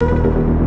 you